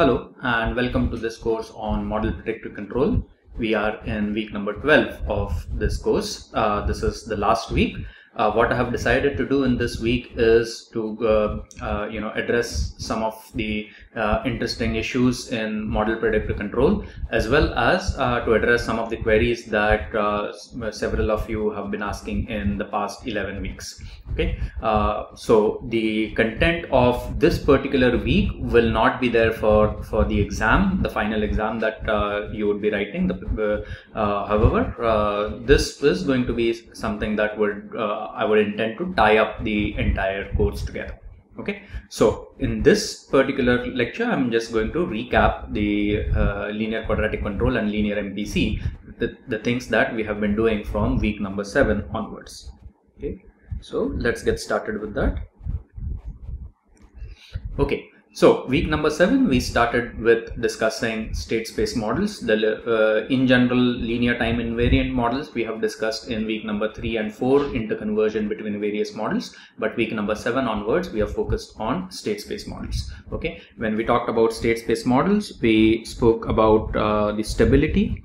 Hello and welcome to this course on model predictive control. We are in week number 12 of this course. Uh, this is the last week. Uh, what I have decided to do in this week is to uh, uh you know address some of the uh, interesting issues in model predictive control as well as uh, to address some of the queries that uh, several of you have been asking in the past 11 weeks. Okay? So the content of this particular week will not be there for for the exam the final exam that you would be writing. The, however this is going to be something that would I would intend to tie up the entire course together. Okay? So in this particular lecture i'm just going to recap the uh, linear quadratic control and linear mpc the, the things that we have been doing from week number seven onwards. Okay? So let's get started with that. Okay so week number seven, we started with discussing state space models. The uh, in general linear time invariant models we have discussed in week number three and four interconversion between various models. But week number seven onwards, we are focused on state space models. Okay, when we talked about state space models, we spoke about uh, the stability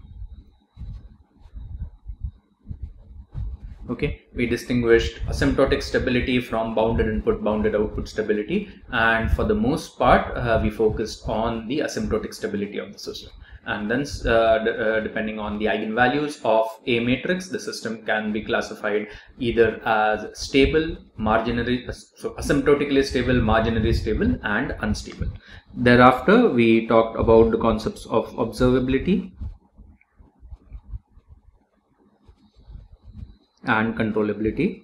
okay we distinguished asymptotic stability from bounded input bounded output stability. And for the most part uh, we focused on the asymptotic stability of the system. And then uh, uh, depending on the eigenvalues of a matrix the system can be classified either as stable marginally so asymptotically stable marginally stable and unstable. Thereafter we talked about the concepts of observability and controllability.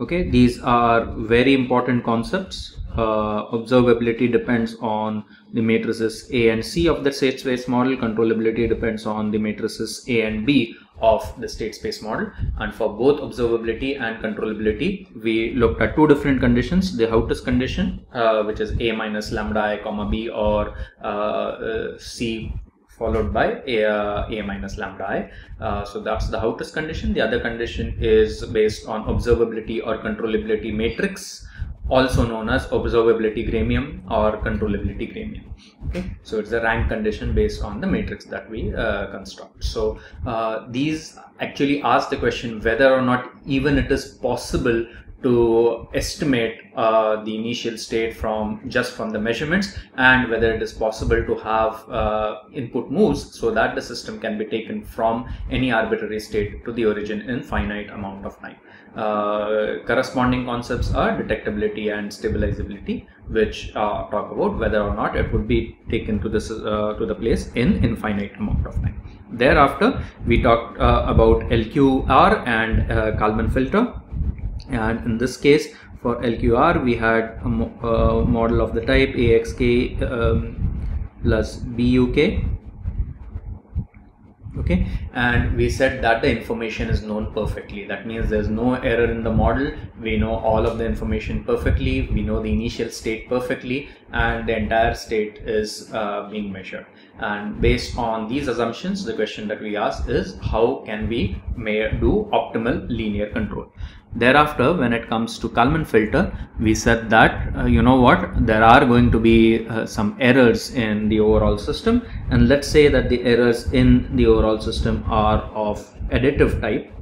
Okay, these are very important concepts. Uh, observability depends on the matrices A and C of the state space model. Controllability depends on the matrices A and B of the state space model and for both observability and controllability we looked at two different conditions the Hautus condition uh, which is a minus lambda i comma b or uh, uh, c followed by a, a minus lambda i. Uh, so that's the Hautus condition. The other condition is based on observability or controllability matrix also known as observability gramian or controllability gramian okay so it's a rank condition based on the matrix that we uh, construct so uh, these actually ask the question whether or not even it is possible to estimate uh, the initial state from just from the measurements and whether it is possible to have uh, input moves so that the system can be taken from any arbitrary state to the origin in finite amount of time. Uh, corresponding concepts are detectability and stabilizability which uh, talk about whether or not it would be taken to this uh, to the place in infinite amount of time. Thereafter we talked uh, about LQR and Kalman filter and in this case for LQR we had a, mo a model of the type AXK um, plus BUK okay? And we said that the information is known perfectly. That means there's no error in the model. We know all of the information perfectly. We know the initial state perfectly and the entire state is uh, being measured. And based on these assumptions the question that we ask is how can we do optimal linear control Thereafter, when it comes to Kalman filter, we said that, uh, you know what, there are going to be uh, some errors in the overall system. And let's say that the errors in the overall system are of additive type.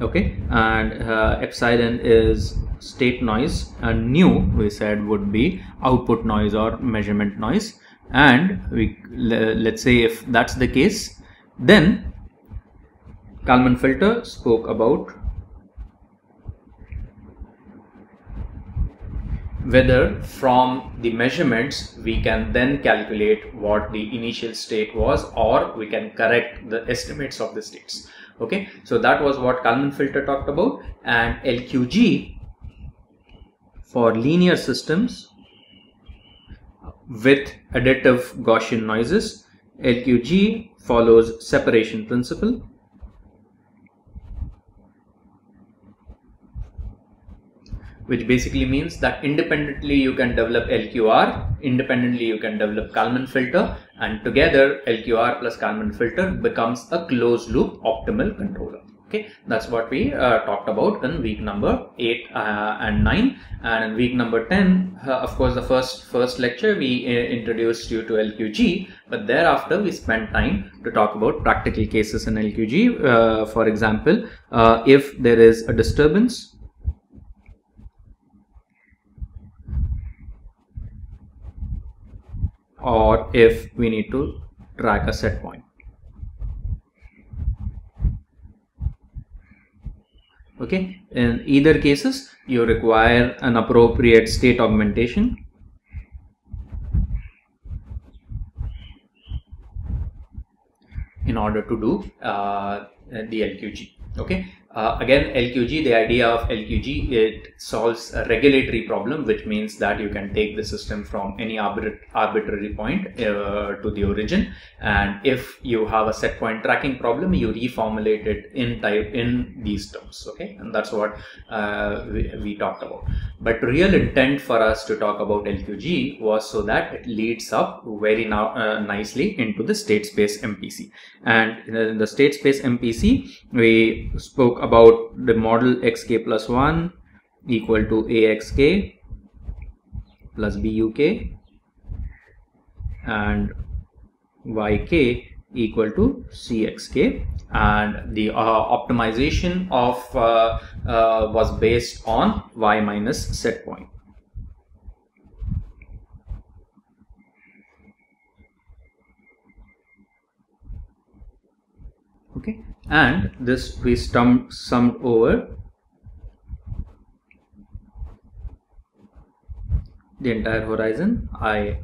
Okay. And uh, epsilon is state noise and nu we said would be output noise or measurement noise. And we let's say if that's the case, then Kalman filter spoke about whether from the measurements we can then calculate what the initial state was or we can correct the estimates of the states. Okay? So that was what Kalman filter talked about. And LQG for linear systems with additive Gaussian noises. LQG follows separation principle which basically means that independently you can develop LQR, independently you can develop Kalman filter and together LQR plus Kalman filter becomes a closed loop optimal controller. okay that's what we uh, talked about in week number 8 uh, and 9 and in week number 10 uh, of course the first first lecture we uh, introduced you to lqg but thereafter we spent time to talk about practical cases in lqg uh, for example uh, if there is a disturbance or if we need to track a set point. Okay? In either cases you require an appropriate state augmentation. In order to do uh, the LQG okay uh, again, LQG, the idea of LQG, it solves a regulatory problem, which means that you can take the system from any arbit arbitrary point uh, to the origin. And if you have a set point tracking problem, you reformulate it in type in these terms. Okay, and that's what uh, we, we, talked about. But real intent for us to talk about LQG was so that it leads up very now uh, nicely into the state space MPC. And in the state space MPC, we spoke about the model xk plus 1 equal to axk plus buk and yk equal to cxk. And the uh, optimization of uh, uh, was based on y minus set point okay. And this we summed, summed over. The entire horizon i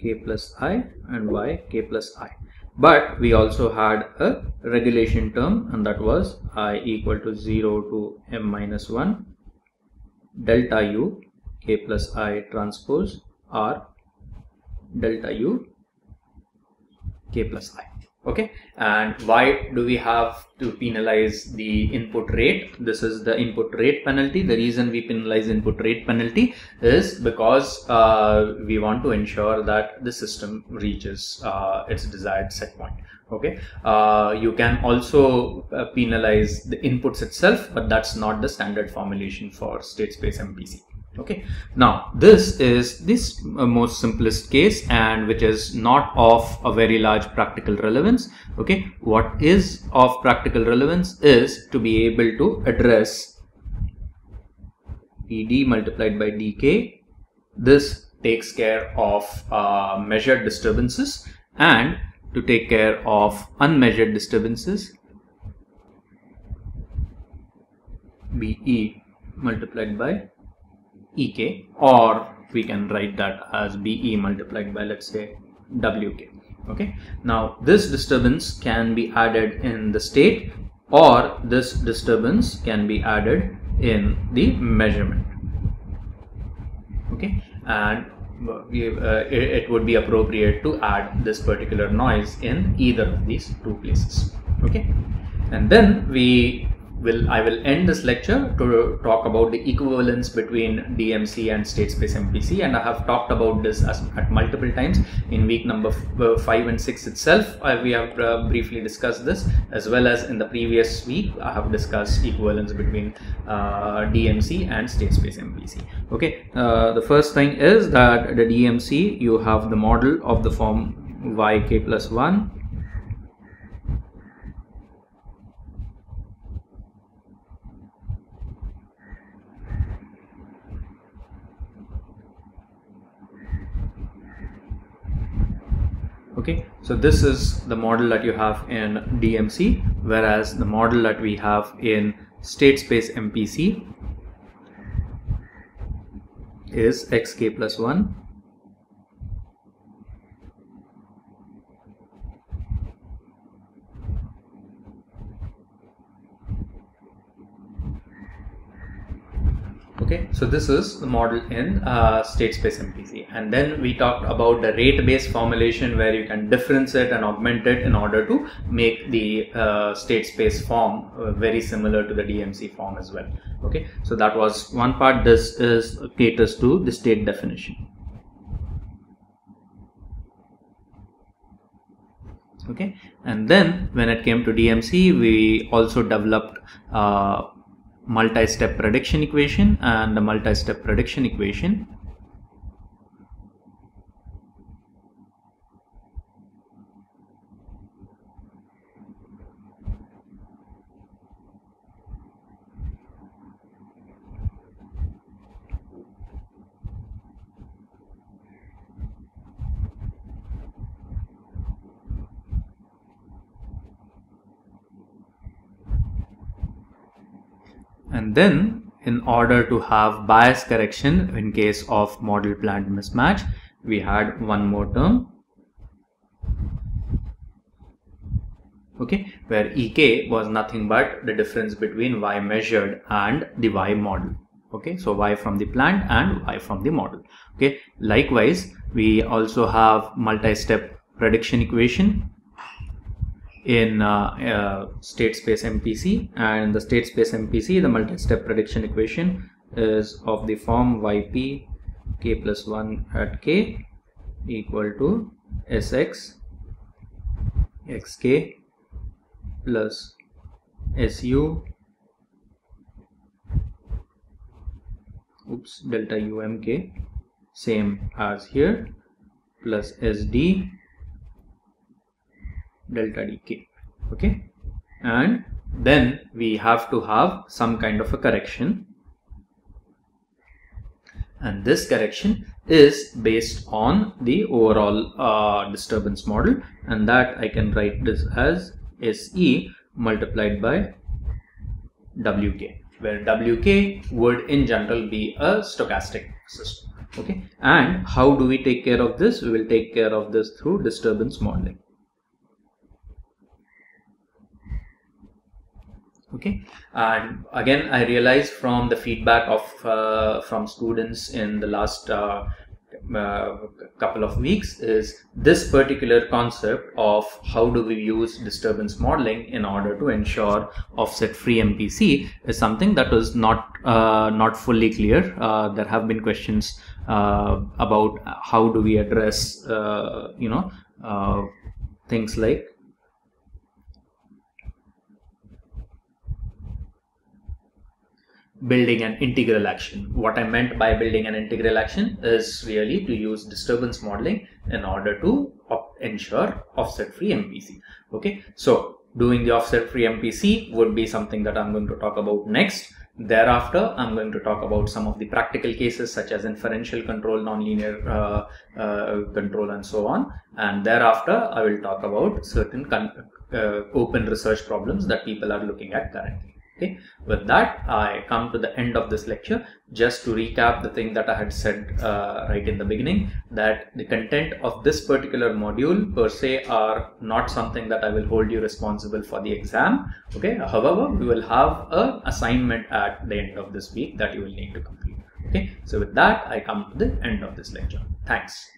k plus i and y k plus i. But we also had a regulation term and that was i equal to 0 to m minus 1 delta u k plus i transpose r delta u k plus i okay? And why do we have to penalize the input rate? This is the input rate penalty. The reason we penalize input rate penalty is because uh, we want to ensure that the system reaches uh, its desired set point. Okay? Uh, you can also uh, penalize the inputs itself but that's not the standard formulation for state space mpc okay. Now this is this uh, most simplest case and which is not of a very large practical relevance. Okay. What is of practical relevance is to be able to address ed multiplied by dk this takes care of uh, measured disturbances and to take care of unmeasured disturbances. Be multiplied by ek or we can write that as be multiplied by let's say wk okay? Now this disturbance can be added in the state or this disturbance can be added in the measurement okay? And uh, it, it would be appropriate to add this particular noise in either of these two places okay? And then we will I will end this lecture to talk about the equivalence between DMC and state space MPC and I have talked about this as, at multiple times in week number uh, 5 and 6 itself. Uh, we have uh, briefly discussed this as well as in the previous week I have discussed equivalence between uh, DMC and state space MPC okay uh, the first thing is that the DMC you have the model of the form yk plus 1 okay so this is the model that you have in DMC whereas the model that we have in state space MPC is xk plus 1 okay so this is the model in uh, state space MPC and then we talked about the rate based formulation where you can difference it and augment it in order to make the uh, state space form uh, very similar to the DMC form as well. Okay so that was one part. This is caters to the state definition. Okay and then when it came to DMC we also developed uh, multi-step prediction equation and the multi-step prediction equation and then in order to have bias correction in case of model plant mismatch we had one more term. Okay where ek was nothing but the difference between y measured and the y model. Okay so y from the plant and y from the model. Okay likewise we also have multi-step prediction equation in uh, uh, state space MPC and in the state space MPC the multi-step prediction equation is of the form yp k plus 1 at k equal to sx xk plus su oops delta umk same as here plus sd delta dk okay? And then we have to have some kind of a correction. And this correction is based on the overall uh, disturbance model. And that I can write this as SE multiplied by WK where WK would in general be a stochastic system okay? And how do we take care of this? We will take care of this through disturbance modeling okay and again i realized from the feedback of uh, from students in the last uh, uh, couple of weeks is this particular concept of how do we use disturbance modeling in order to ensure offset free MPC is something that was not uh, not fully clear. Uh, there have been questions uh, about how do we address you know things like building an integral action. What I meant by building an integral action is really to use disturbance modeling in order to ensure offset free MPC. Okay, so doing the offset free MPC would be something that I'm going to talk about next. Thereafter, I'm going to talk about some of the practical cases such as inferential control, nonlinear uh, uh, control and so on. And thereafter, I will talk about certain uh, open research problems that people are looking at currently okay. With that i come to the end of this lecture. Just to recap the thing that i had said uh, right in the beginning that the content of this particular module per se are not something that i will hold you responsible for the exam. Okay. However we will have a assignment at the end of this week that you will need to complete. Okay. So with that i come to the end of this lecture. Thanks